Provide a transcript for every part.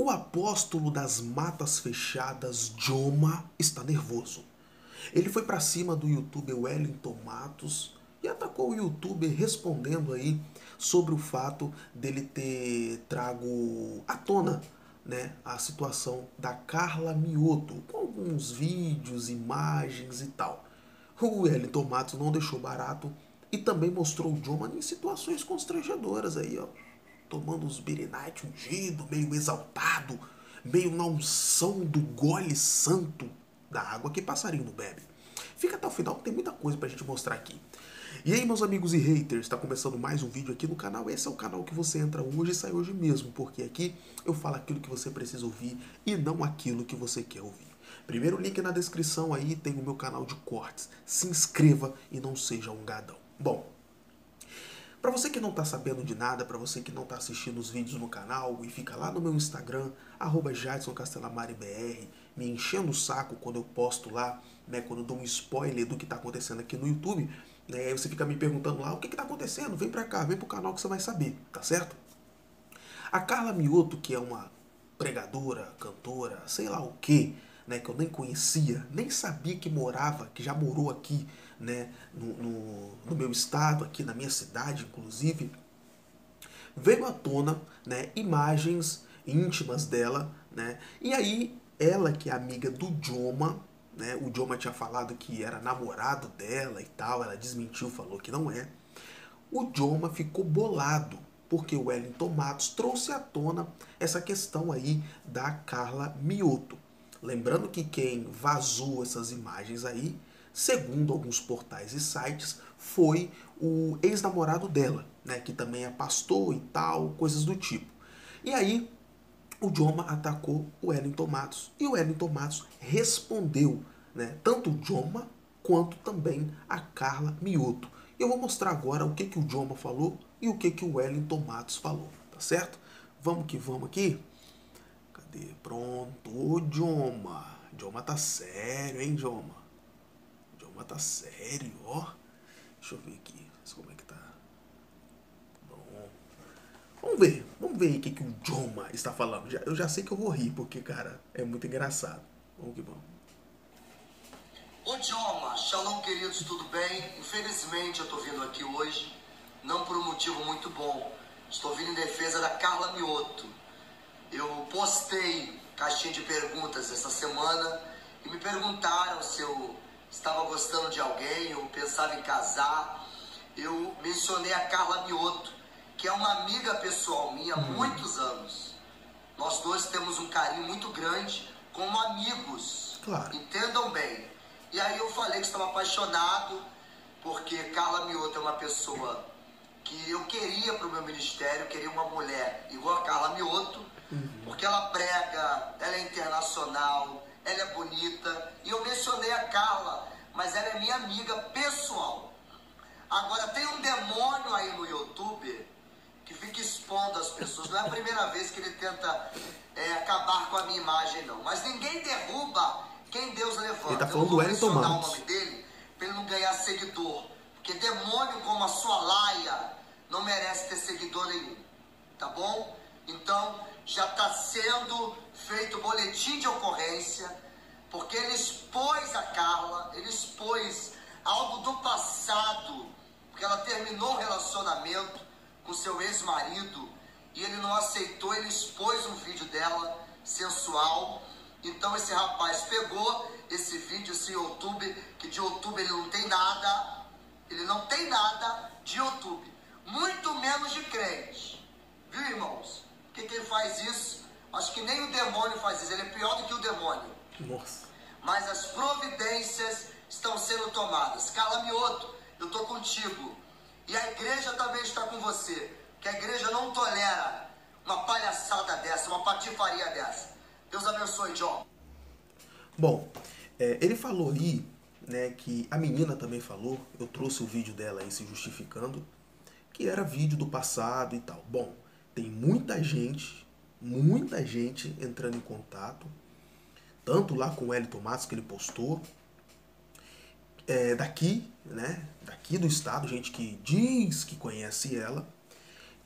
O apóstolo das matas fechadas, Joma, está nervoso. Ele foi para cima do youtuber Wellington Matos e atacou o youtuber respondendo aí sobre o fato dele ter trago à tona né, a situação da Carla Mioto, com alguns vídeos, imagens e tal. O Wellington Matos não deixou barato e também mostrou o Joma em situações constrangedoras aí, ó tomando os Birinite ungido, meio exaltado, meio na unção do gole santo da água que passarinho não bebe. Fica até o final, tem muita coisa pra gente mostrar aqui. E aí, meus amigos e haters, está começando mais um vídeo aqui no canal. Esse é o canal que você entra hoje e sai hoje mesmo, porque aqui eu falo aquilo que você precisa ouvir e não aquilo que você quer ouvir. Primeiro link na descrição aí tem o meu canal de cortes. Se inscreva e não seja um gadão. Bom, para você que não está sabendo de nada, para você que não está assistindo os vídeos no canal e fica lá no meu Instagram, arroba me enchendo o saco quando eu posto lá, né, quando eu dou um spoiler do que está acontecendo aqui no YouTube, né, você fica me perguntando lá, o que está acontecendo? Vem para cá, vem pro canal que você vai saber, tá certo? A Carla Mioto, que é uma pregadora, cantora, sei lá o que, né, que eu nem conhecia, nem sabia que morava, que já morou aqui, né, no, no, no meu estado, aqui na minha cidade, inclusive, veio à tona né, imagens íntimas dela, né, e aí ela que é amiga do Joma, né, o Joma tinha falado que era namorado dela e tal, ela desmentiu, falou que não é, o Joma ficou bolado, porque o Wellington Matos trouxe à tona essa questão aí da Carla Mioto. Lembrando que quem vazou essas imagens aí, segundo alguns portais e sites, foi o ex-namorado dela, né, que também é pastor e tal, coisas do tipo. E aí o Joma atacou o Wellington Matos e o Wellington Matos respondeu, né, tanto o Joma quanto também a Carla Mioto. Eu vou mostrar agora o que, que o Joma falou e o que, que o Wellington Matos falou, tá certo? Vamos que vamos aqui. Cadê? Pronto. Ô, Joma. Joma tá sério, hein, Joma? Joma tá sério, ó. Deixa eu ver aqui. Como é que tá? Bom. Vamos ver. Vamos ver o que, que o Joma está falando. Eu já sei que eu vou rir, porque, cara, é muito engraçado. Vamos que vamos. Ô Joma, shalom queridos, tudo bem? Infelizmente eu tô vindo aqui hoje, não por um motivo muito bom. Estou vindo em defesa da Carla Mioto eu postei caixinha de perguntas essa semana e me perguntaram se eu estava gostando de alguém ou pensava em casar. Eu mencionei a Carla Mioto, que é uma amiga pessoal minha há uhum. muitos anos. Nós dois temos um carinho muito grande como amigos. Claro. Entendam bem. E aí eu falei que estava apaixonado, porque Carla Mioto é uma pessoa que eu queria para o meu ministério, queria uma mulher igual a Carla Mioto Uhum. Porque ela prega, ela é internacional, ela é bonita. E eu mencionei a Carla, mas ela é minha amiga pessoal. Agora tem um demônio aí no YouTube que fica expondo as pessoas. Não é a primeira vez que ele tenta é, acabar com a minha imagem, não. Mas ninguém derruba quem Deus levanta. Ele tá falando do Wellington Matos. o nome dele para ele não ganhar seguidor. Porque demônio como a sua laia não merece ter seguidor nenhum. Tá bom? Então, já está sendo feito boletim de ocorrência, porque ele expôs a Carla, ele expôs algo do passado, porque ela terminou o relacionamento com seu ex-marido e ele não aceitou, ele expôs um vídeo dela sensual. Então esse rapaz pegou esse vídeo, esse YouTube, que de YouTube ele não tem nada, ele não tem nada de YouTube, muito menos de crente. Viu, irmãos? Que, que ele faz isso? Acho que nem o demônio faz isso, ele é pior do que o demônio. Nossa. Mas as providências estão sendo tomadas. Cala-me outro, eu estou contigo. E a igreja também está com você. Que a igreja não tolera uma palhaçada dessa, uma patifaria dessa. Deus abençoe, John. Bom, é, ele falou aí, né, que a menina também falou, eu trouxe o vídeo dela aí se justificando, que era vídeo do passado e tal. Bom, tem muita gente, muita gente entrando em contato, tanto lá com o Hélio Matos que ele postou, é, daqui, né, daqui do estado, gente que diz que conhece ela,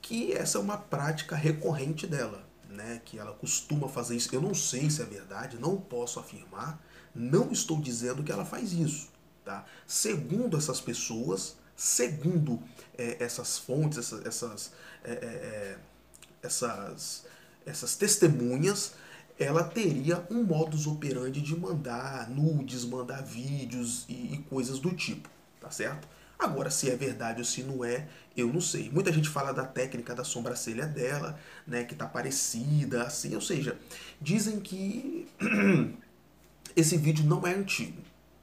que essa é uma prática recorrente dela. né, que ela costuma fazer isso. Eu não sei se é verdade, não posso afirmar, não estou dizendo que ela faz isso, tá? Segundo essas pessoas, segundo é, essas fontes, essas, essas, é, é, é, essas, essas testemunhas, ela teria um modus operandi de mandar nudes, mandar vídeos e, e coisas do tipo, tá certo? Agora, se é verdade ou se não é, eu não sei. Muita gente fala da técnica da sobrancelha dela, né, que tá parecida, assim, ou seja, dizem que esse vídeo não é antigo,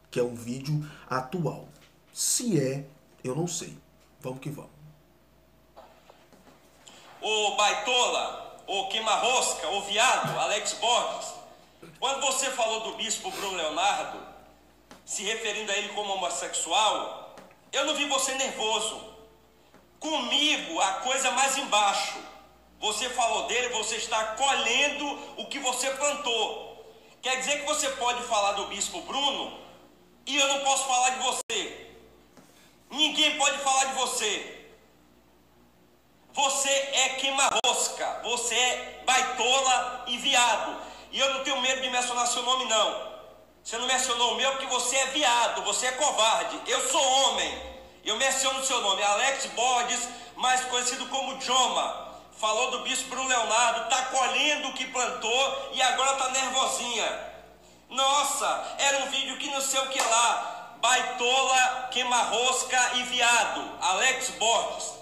que é um vídeo atual. Se é, eu não sei. Vamos que vamos. Ô baitola, ô queima-rosca, ô viado, Alex Borges, quando você falou do bispo Bruno Leonardo, se referindo a ele como homossexual, eu não vi você nervoso. Comigo, a coisa é mais embaixo. Você falou dele, você está colhendo o que você plantou. Quer dizer que você pode falar do bispo Bruno e eu não posso falar de você. Ninguém pode falar de você. Você é queima-rosca, você é baitola e viado. E eu não tenho medo de mencionar seu nome, não. Você não mencionou o meu porque você é viado, você é covarde. Eu sou homem. Eu menciono o seu nome, Alex Borges, mais conhecido como Joma. Falou do bispo Bruno Leonardo, está colhendo o que plantou e agora está nervosinha. Nossa, era um vídeo que não sei o que lá. Baitola, queima-rosca e viado. Alex Borges.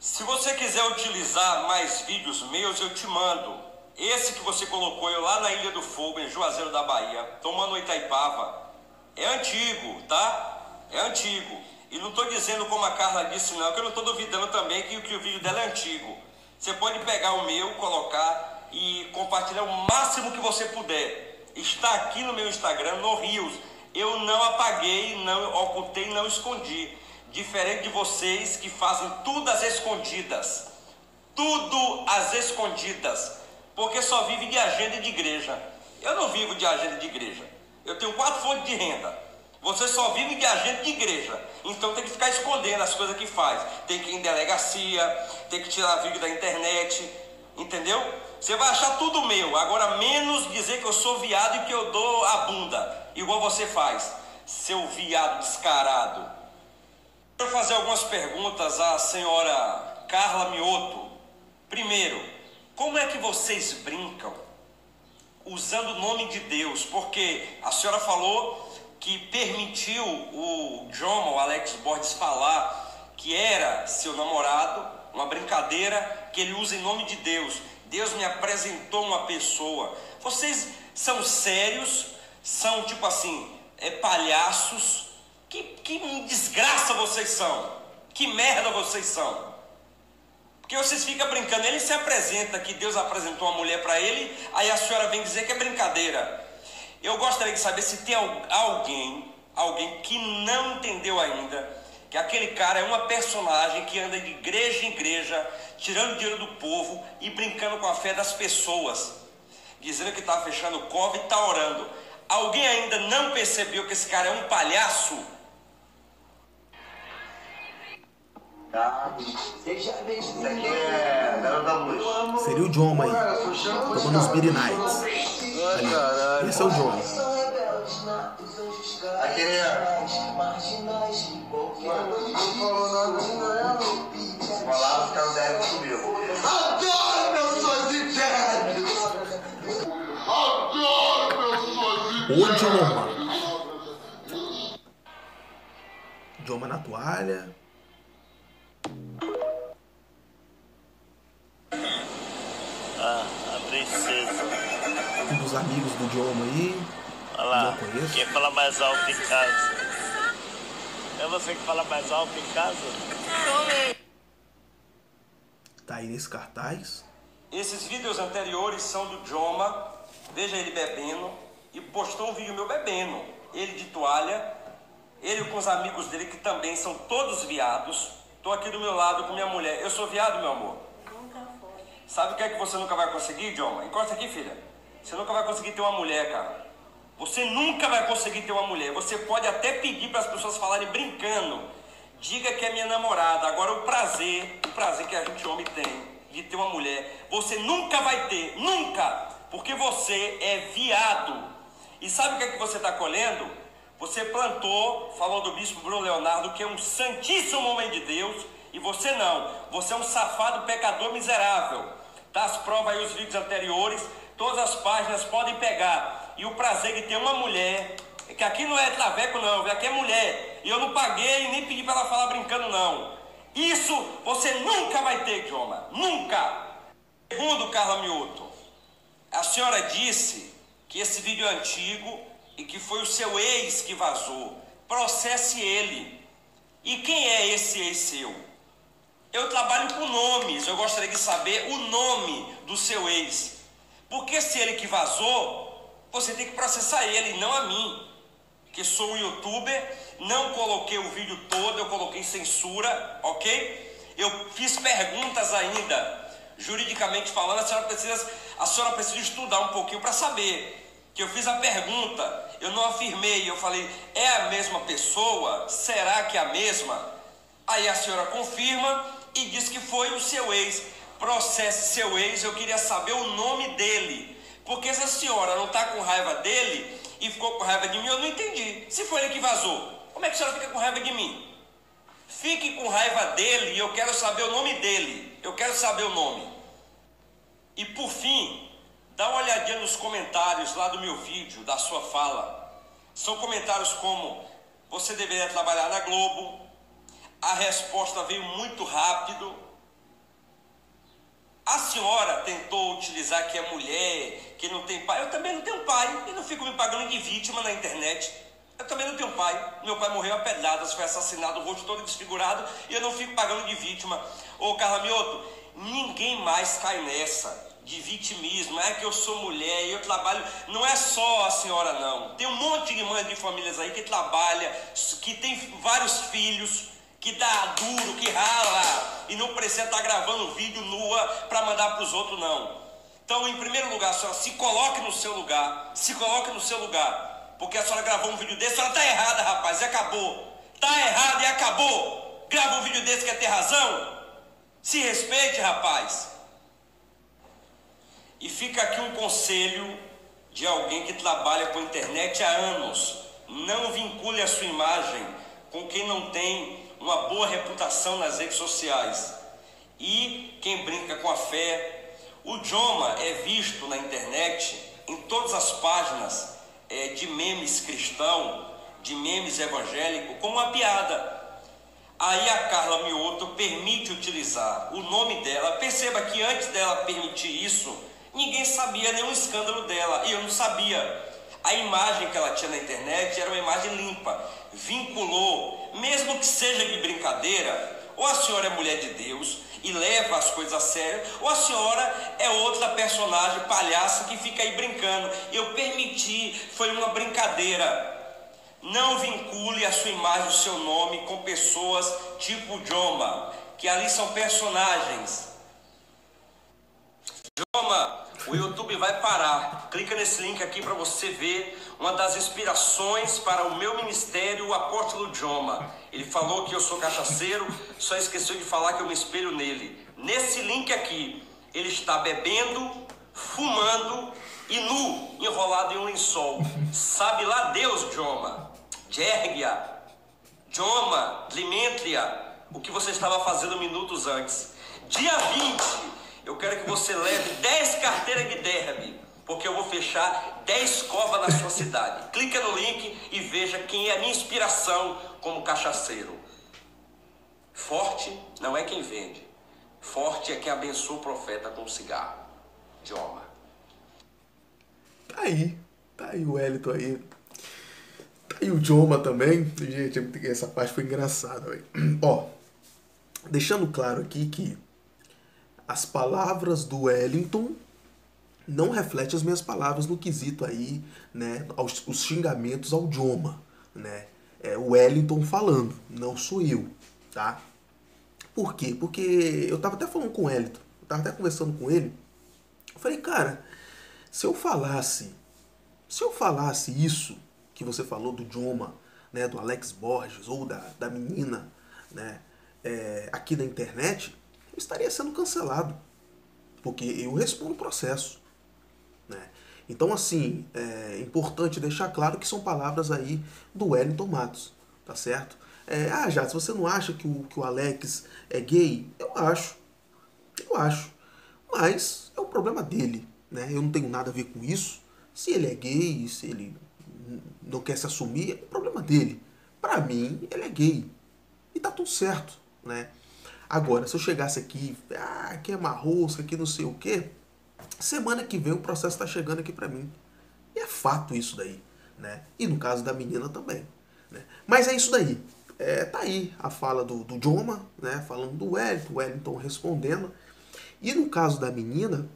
Se você quiser utilizar mais vídeos meus, eu te mando. Esse que você colocou eu lá na Ilha do Fogo, em Juazeiro da Bahia, tomando Itaipava, é antigo, tá? É antigo. E não estou dizendo como a Carla disse, não, que eu não estou duvidando também que, que o vídeo dela é antigo. Você pode pegar o meu, colocar e compartilhar o máximo que você puder está aqui no meu Instagram, no Rios. Eu não apaguei, não ocultei, não escondi. Diferente de vocês que fazem tudo às escondidas. Tudo às escondidas. Porque só vive de agenda de igreja. Eu não vivo de agenda de igreja. Eu tenho quatro fontes de renda. Você só vive de agente de igreja. Então tem que ficar escondendo as coisas que faz. Tem que ir em delegacia, tem que tirar vídeo da internet. Entendeu? Você vai achar tudo meu. Agora, menos dizer que eu sou viado e que eu dou a bunda, igual você faz, seu viado descarado. Quero fazer algumas perguntas à senhora Carla Mioto. Primeiro, como é que vocês brincam usando o nome de Deus? Porque a senhora falou que permitiu o John, o Alex Borges, falar que era seu namorado, uma brincadeira que ele usa em nome de Deus. Deus me apresentou uma pessoa. Vocês são sérios, são tipo assim, é, palhaços. Que, que desgraça vocês são. Que merda vocês são. Porque vocês ficam brincando. Ele se apresenta que Deus apresentou uma mulher para ele, aí a senhora vem dizer que é brincadeira. Eu gostaria de saber se tem alguém, alguém que não entendeu ainda que aquele cara é uma personagem que anda de igreja em igreja, tirando dinheiro do povo e brincando com a fé das pessoas, dizendo que está fechando o cove e está orando. Alguém ainda não percebeu que esse cara é um palhaço? Tá. Isso aqui é Garota da Luz. Seria o John aí, tomando os Beer Nights. Ali. Esse é o John. Aquele é. Não falou nada de nada. Vou lá, os caras devem comigo. Adoro meus! Adoro meus O Joma. Joma na toalha. A princesa. Um dos amigos do Joma aí. Olha lá, quem fala mais alto em casa? É você que fala mais alto em casa? Tá aí nesse cartaz. Esses vídeos anteriores são do Joma, veja ele bebendo, e postou um vídeo meu bebendo. Ele de toalha, ele com os amigos dele, que também são todos viados. Estou aqui do meu lado com minha mulher. Eu sou viado, meu amor. Sabe o que é que você nunca vai conseguir, Joma? Encosta aqui, filha. Você nunca vai conseguir ter uma mulher, cara. Você nunca vai conseguir ter uma mulher. Você pode até pedir para as pessoas falarem brincando. Diga que é minha namorada. Agora o prazer, o prazer que a gente homem tem, de ter uma mulher. Você nunca vai ter, nunca, porque você é viado. E sabe o que é que você está colhendo? Você plantou, falou do bispo Bruno Leonardo, que é um santíssimo homem de Deus, e você não. Você é um safado pecador miserável. Tá as provas aí, os vídeos anteriores, todas as páginas podem pegar. E o prazer de ter uma mulher, que aqui não é traveco não, aqui é mulher. E eu não paguei nem pedi para ela falar brincando não. Isso você nunca vai ter, Joma. Nunca. Segundo Carla Mioto, a senhora disse que esse vídeo é antigo e que foi o seu ex que vazou. Processe ele. E quem é esse ex seu? Eu trabalho com nomes, eu gostaria de saber o nome do seu ex. Porque se ele que vazou, você tem que processar ele, não a mim. Que sou um youtuber, não coloquei o vídeo todo, eu coloquei censura, ok? Eu fiz perguntas ainda, juridicamente falando, a senhora precisa, a senhora precisa estudar um pouquinho para saber. Que eu fiz a pergunta, eu não afirmei, eu falei, é a mesma pessoa? Será que é a mesma? Aí a senhora confirma e diz que foi o seu ex. Processe seu ex, eu queria saber o nome dele. Porque se a senhora não está com raiva dele e ficou com raiva de mim, eu não entendi. Se foi ele que vazou, como é que a senhora fica com raiva de mim? Fique com raiva dele e eu quero saber o nome dele. Eu quero saber o nome. E por fim, dá uma olhadinha nos comentários lá do meu vídeo, da sua fala. São comentários como: você deveria trabalhar na Globo, a resposta veio muito rápido. A senhora tentou utilizar que é mulher, que não tem pai. Eu também não tenho pai e não fico me pagando de vítima na internet. Eu também não tenho pai. Meu pai morreu a pedradas, foi assassinado, o rosto todo desfigurado e eu não fico pagando de vítima. Ô Carla Mioto, ninguém mais cai nessa de vitimismo. É que eu sou mulher e eu trabalho. Não é só a senhora, não. Tem um monte de mães de famílias aí que trabalha, que tem vários filhos que dá duro, que rala e não precisa estar tá gravando vídeo nua para mandar para os outros, não. Então, em primeiro lugar, senhora se coloque no seu lugar, se coloque no seu lugar, porque a senhora gravou um vídeo desse, a senhora está errada, rapaz, e acabou. Está errada e acabou. Grava um vídeo desse quer ter razão? Se respeite, rapaz. E fica aqui um conselho de alguém que trabalha com internet há anos. Não vincule a sua imagem com quem não tem uma boa reputação nas redes sociais. E quem brinca com a fé, o Joma é visto na internet, em todas as páginas é, de memes cristão, de memes evangélico, como uma piada. Aí a Carla Mioto permite utilizar o nome dela. Perceba que antes dela permitir isso, ninguém sabia nenhum escândalo dela, e eu não sabia. A imagem que ela tinha na internet era uma imagem limpa, vinculou, mesmo que seja de brincadeira, ou a senhora é mulher de Deus e leva as coisas a sério, ou a senhora é outra personagem palhaça que fica aí brincando. Eu permiti, foi uma brincadeira. Não vincule a sua imagem, o seu nome com pessoas tipo Joma, que ali são personagens. Joma, o YouTube vai parar. Clica nesse link aqui para você ver uma das inspirações para o meu ministério, o apóstolo Joma. Ele falou que eu sou cachaceiro, só esqueceu de falar que eu me espelho nele. Nesse link aqui, ele está bebendo, fumando e nu, enrolado em um lençol. Sabe lá Deus, Joma, Jergia, Joma, Limentria, o que você estava fazendo minutos antes. Dia 20, eu quero que você leve 10 carteiras de derby porque eu vou fechar 10 covas na sua cidade. Clica no link e veja quem é a minha inspiração como cachaceiro. Forte não é quem vende. Forte é quem abençoa o profeta com cigarro. Joma. Tá aí. Tá aí o Elito aí. Tá aí o Joma também. Gente, essa parte foi engraçada, velho. Ó, deixando claro aqui que as palavras do Wellington não reflete as minhas palavras no quesito aí, né, aos, os xingamentos ao idioma, né? É o Wellington falando, não sou eu, tá? Por quê? Porque eu tava até falando com o Wellington, eu tava até conversando com ele. Eu falei, cara, se eu falasse, se eu falasse isso que você falou do idioma, né, do Alex Borges ou da, da menina, né, é, aqui na internet, eu estaria sendo cancelado. porque eu respondo o processo. Né? Então, assim, é importante deixar claro que são palavras aí do Wellington Matos, tá certo? É, ah, já, se você não acha que o, que o Alex é gay, eu acho. Eu acho. Mas é o problema dele, né? Eu não tenho nada a ver com isso. Se ele é gay, se ele não quer se assumir, é o problema dele. Para mim, ele é gay. E tá tudo certo, né? Agora, se eu chegasse aqui, ah, aqui é marrosca, aqui não sei o quê, semana que vem o processo está chegando aqui para mim. E é fato isso daí, né? E no caso da menina também. Né? Mas é isso daí. É, tá aí a fala do, do Joma, né? Falando do Wellington, o Wellington respondendo. E no caso da menina,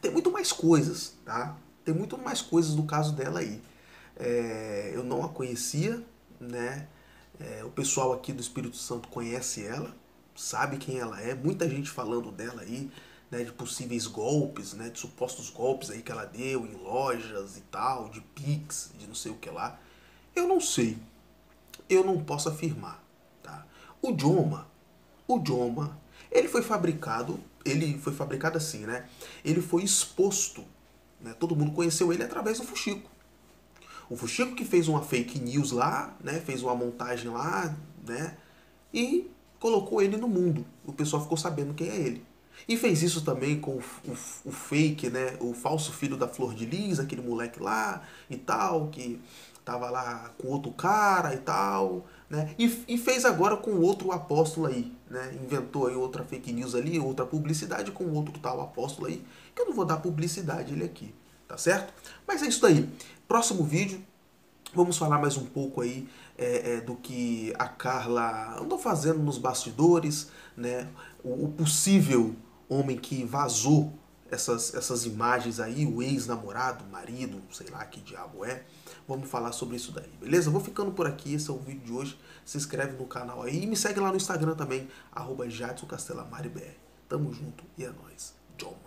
tem muito mais coisas, tá? Tem muito mais coisas no caso dela aí. É, eu não a conhecia, né? É, o pessoal aqui do Espírito Santo conhece ela, sabe quem ela é, muita gente falando dela aí, né, de possíveis golpes, né, de supostos golpes aí que ela deu em lojas e tal, de Pix, de não sei o que lá. Eu não sei. Eu não posso afirmar, tá? O Joma, o Joma, ele foi fabricado, ele foi fabricado assim, né? Ele foi exposto, né? Todo mundo conheceu ele através do Fuxico. O Fuxico que fez uma fake news lá, né? Fez uma montagem lá, né? E colocou ele no mundo. O pessoal ficou sabendo quem é ele. E fez isso também com o, o, o, fake, né? O falso filho da Flor de Lis, aquele moleque lá e tal, que tava lá com outro cara e tal, né? E, e fez agora com outro apóstolo aí, né? Inventou aí outra fake news ali, outra publicidade com outro tal apóstolo aí, que eu não vou dar publicidade ele aqui, tá certo? Mas é isso daí. Próximo vídeo, vamos falar mais um pouco aí é, é, do que a Carla andou fazendo nos bastidores, né? O, o possível homem que vazou essas, essas imagens aí, o ex-namorado, marido, sei lá que diabo é. Vamos falar sobre isso daí, beleza? Vou ficando por aqui, esse é o vídeo de hoje. Se inscreve no canal aí e me segue lá no Instagram também, arroba Tamo junto e é nóis. Joma.